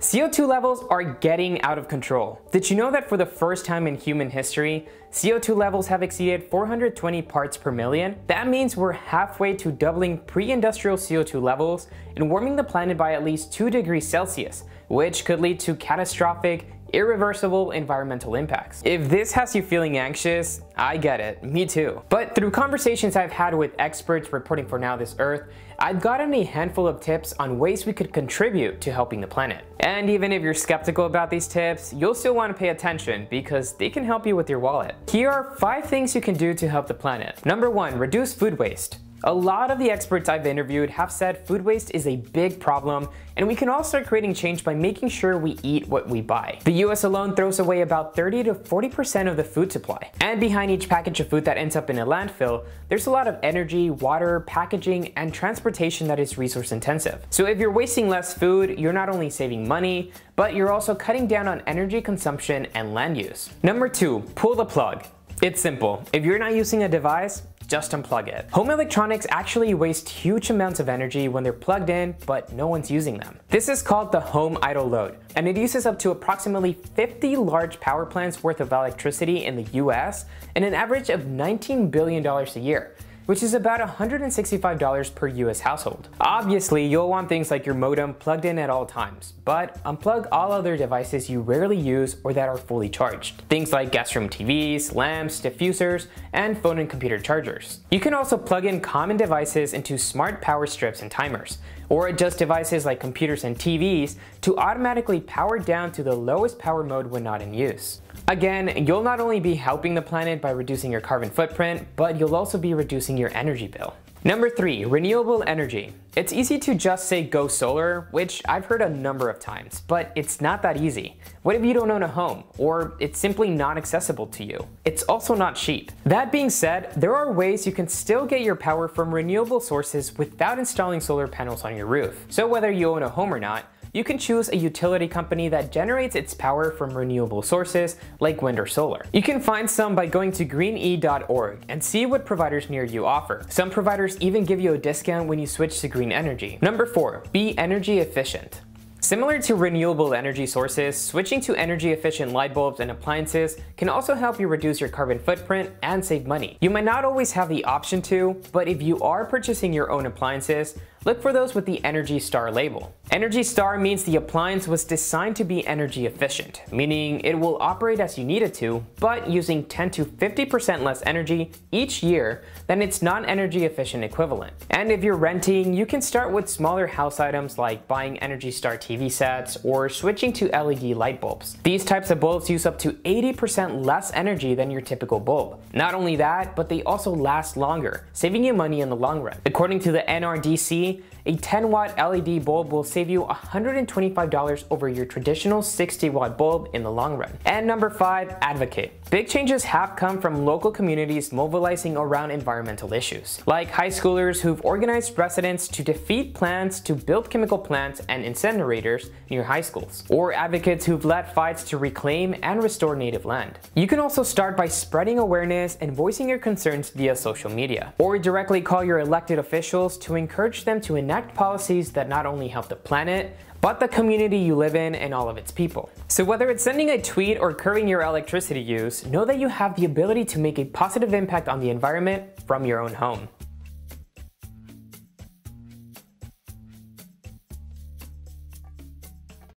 CO2 levels are getting out of control. Did you know that for the first time in human history, CO2 levels have exceeded 420 parts per million? That means we're halfway to doubling pre-industrial CO2 levels and warming the planet by at least 2 degrees Celsius, which could lead to catastrophic irreversible environmental impacts. If this has you feeling anxious, I get it, me too. But through conversations I've had with experts reporting for NowThis Earth, I've gotten a handful of tips on ways we could contribute to helping the planet. And even if you're skeptical about these tips, you'll still want to pay attention because they can help you with your wallet. Here are 5 things you can do to help the planet. Number 1. Reduce food waste. A lot of the experts I've interviewed have said food waste is a big problem, and we can all start creating change by making sure we eat what we buy. The US alone throws away about 30 to 40% of the food supply. And behind each package of food that ends up in a landfill, there's a lot of energy, water, packaging, and transportation that is resource intensive. So if you're wasting less food, you're not only saving money, but you're also cutting down on energy consumption and land use. Number two, pull the plug. It's simple. If you're not using a device, just unplug it. Home electronics actually waste huge amounts of energy when they're plugged in, but no one's using them. This is called the home idle load, and it uses up to approximately 50 large power plants worth of electricity in the US and an average of $19 billion a year which is about $165 per US household. Obviously, you'll want things like your modem plugged in at all times, but unplug all other devices you rarely use or that are fully charged. Things like guest room TVs, lamps, diffusers, and phone and computer chargers. You can also plug in common devices into smart power strips and timers, or adjust devices like computers and TVs to automatically power down to the lowest power mode when not in use. Again, you'll not only be helping the planet by reducing your carbon footprint, but you'll also be reducing your energy bill. Number 3. Renewable energy. It's easy to just say go solar, which I've heard a number of times, but it's not that easy. What if you don't own a home, or it's simply not accessible to you? It's also not cheap. That being said, there are ways you can still get your power from renewable sources without installing solar panels on your roof. So whether you own a home or not, you can choose a utility company that generates its power from renewable sources like wind or solar. You can find some by going to green-e.org and see what providers near you offer. Some providers even give you a discount when you switch to green energy. Number 4. Be energy efficient. Similar to renewable energy sources, switching to energy efficient light bulbs and appliances can also help you reduce your carbon footprint and save money. You might not always have the option to, but if you are purchasing your own appliances, look for those with the Energy Star label. Energy Star means the appliance was designed to be energy efficient, meaning it will operate as you need it to, but using 10 to 50% less energy each year than its non-energy efficient equivalent. And if you're renting, you can start with smaller house items like buying Energy Star TV sets or switching to LED light bulbs. These types of bulbs use up to 80% less energy than your typical bulb. Not only that, but they also last longer, saving you money in the long run. According to the NRDC, a 10 watt LED bulb will save you $125 over your traditional 60 watt bulb in the long run. And number 5, advocate. Big changes have come from local communities mobilizing around environmental issues, like high schoolers who've organized residents to defeat plans to build chemical plants and incinerators near high schools, or advocates who've led fights to reclaim and restore native land. You can also start by spreading awareness and voicing your concerns via social media, or directly call your elected officials to encourage them to enact policies that not only help the planet, but the community you live in and all of its people. So whether it's sending a tweet or curbing your electricity use, know that you have the ability to make a positive impact on the environment from your own home.